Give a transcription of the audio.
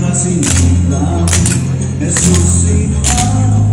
Tá Senhor, é só Ressuscitar